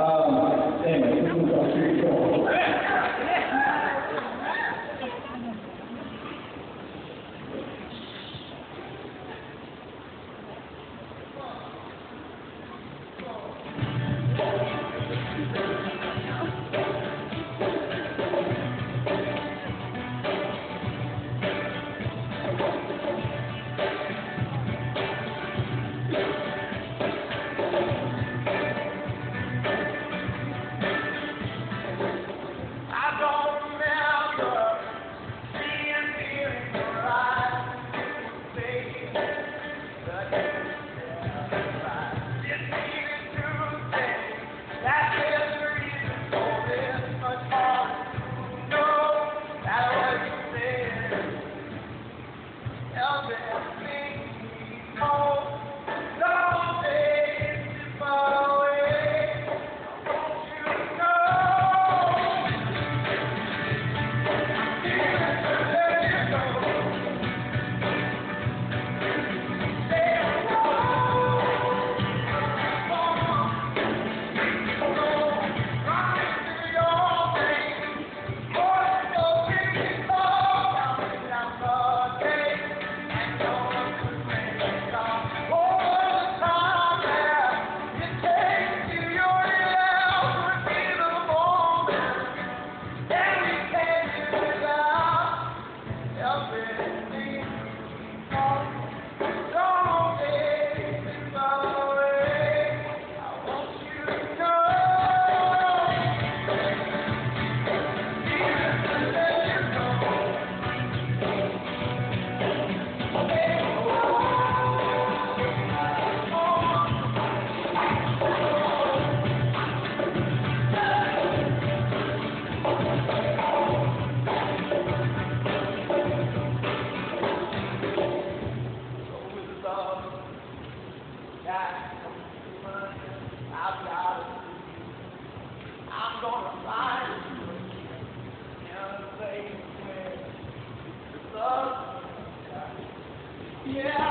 Um, I'm gonna find you in a place where love, yeah.